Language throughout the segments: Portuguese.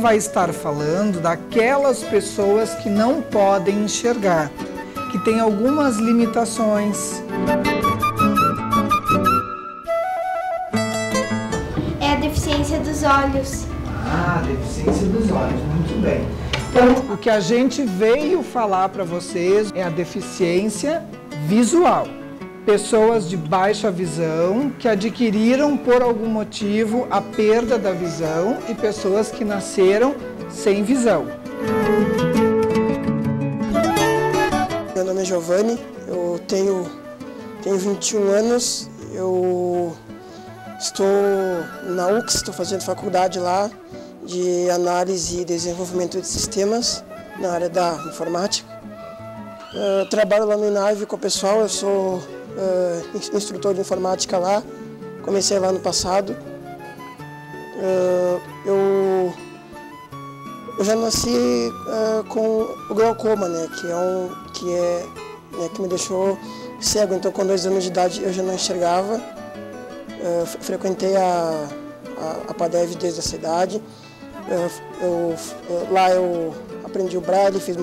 vai estar falando daquelas pessoas que não podem enxergar, que têm algumas limitações. É a deficiência dos olhos. Ah, deficiência dos olhos, muito bem. Então, o que a gente veio falar para vocês é a deficiência visual. Pessoas de baixa visão que adquiriram por algum motivo a perda da visão e pessoas que nasceram sem visão. Meu nome é Giovanni, eu tenho, tenho 21 anos, eu estou na UX, estou fazendo faculdade lá, de análise e desenvolvimento de sistemas na área da informática. Uh, trabalho lá no INAV com o pessoal, eu sou uh, instrutor de informática lá, comecei lá no passado. Uh, eu, eu já nasci com o glaucoma, né, que é um que é né, que me deixou cego, então com dois anos de idade eu já não enxergava. frequentei a, a, a PADEV desde essa idade. Eu, lá eu aprendi o braille, fiz,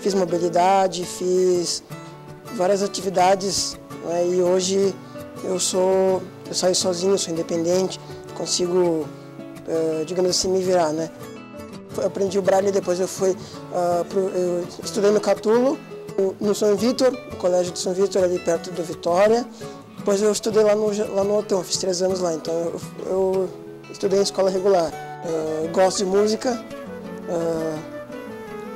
fiz mobilidade, fiz várias atividades né, e hoje eu sou, eu saio sozinho, sou independente, consigo, uh, digamos assim, me virar, né. Eu aprendi o braille, depois eu fui, uh, pro, eu estudei no Catulo, no São Vitor, no colégio de São Vitor, ali perto do Vitória. Depois eu estudei lá no, lá no Otão, fiz três anos lá, então eu, eu estudei em escola regular. Uh, gosto de música, uh,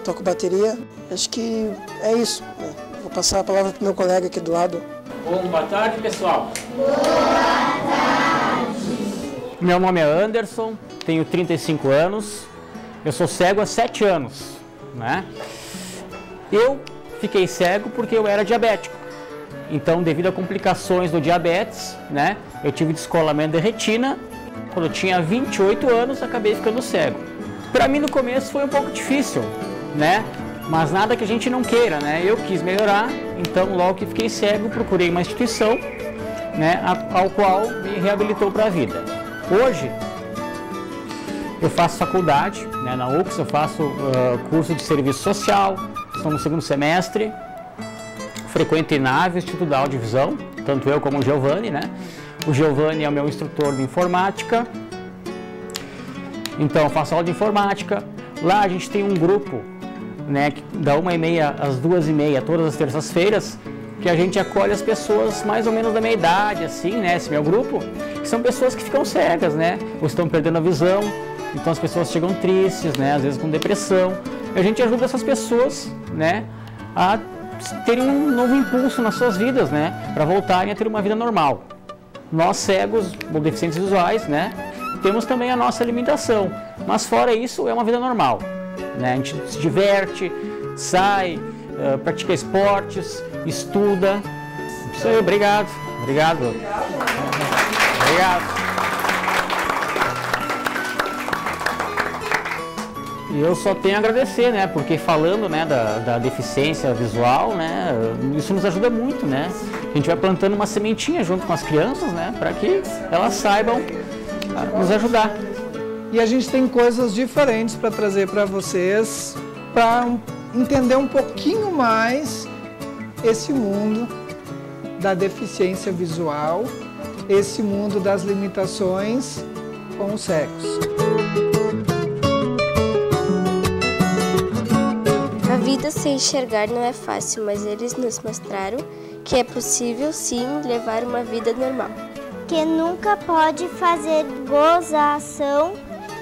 toco bateria. Acho que é isso. Né? Vou passar a palavra para o meu colega aqui do lado. Bom, boa tarde, pessoal. Boa tarde. Meu nome é Anderson, tenho 35 anos, eu sou cego há 7 anos. Né? Eu fiquei cego porque eu era diabético. Então, devido a complicações do diabetes, né, eu tive descolamento de retina quando eu tinha 28 anos, acabei ficando cego. Para mim no começo foi um pouco difícil, né? Mas nada que a gente não queira, né? Eu quis melhorar, então logo que fiquei cego, procurei uma instituição, né, ao qual me reabilitou para a vida. Hoje eu faço faculdade, né, na UX eu faço uh, curso de serviço social, estou no segundo semestre, frequento INAVE, Instituto da Audiovisão, tanto eu como o Giovanni, né? O Giovanni é o meu instrutor de informática. Então eu faço aula de informática. Lá a gente tem um grupo, né, da uma e meia às duas e meia, todas as terças-feiras, que a gente acolhe as pessoas mais ou menos da minha idade, assim, né, esse meu grupo, que são pessoas que ficam cegas, né, ou estão perdendo a visão. Então as pessoas chegam tristes, né, às vezes com depressão. A gente ajuda essas pessoas, né, a terem um novo impulso nas suas vidas, né, para voltarem a ter uma vida normal nós cegos ou deficientes visuais, né, temos também a nossa limitação. Mas fora isso, é uma vida normal. Né? A gente se diverte, sai, uh, pratica esportes, estuda. Isso aí, obrigado. Obrigado. Obrigado. E eu só tenho a agradecer, né? Porque falando né, da, da, deficiência visual, né? Isso nos ajuda muito, né? A gente vai plantando uma sementinha junto com as crianças, né? Para que elas saibam ah, nos ajudar. E a gente tem coisas diferentes para trazer para vocês, para entender um pouquinho mais esse mundo da deficiência visual, esse mundo das limitações com os cegos. vida sem enxergar não é fácil, mas eles nos mostraram que é possível sim levar uma vida normal. Que nunca pode fazer gozação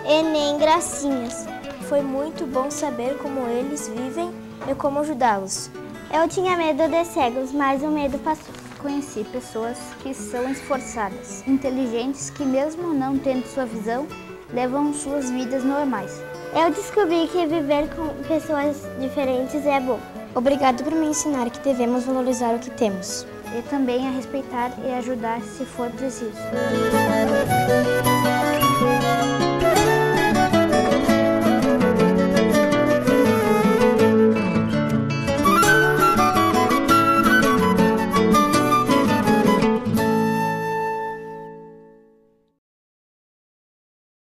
e nem gracinhas. Foi muito bom saber como eles vivem e como ajudá-los. Eu tinha medo de cegos, mas o medo passou. Conheci pessoas que são esforçadas, inteligentes, que mesmo não tendo sua visão, levam suas vidas normais. Eu descobri que viver com pessoas diferentes é bom. Obrigado por me ensinar que devemos valorizar o que temos. E também a respeitar e ajudar se for preciso.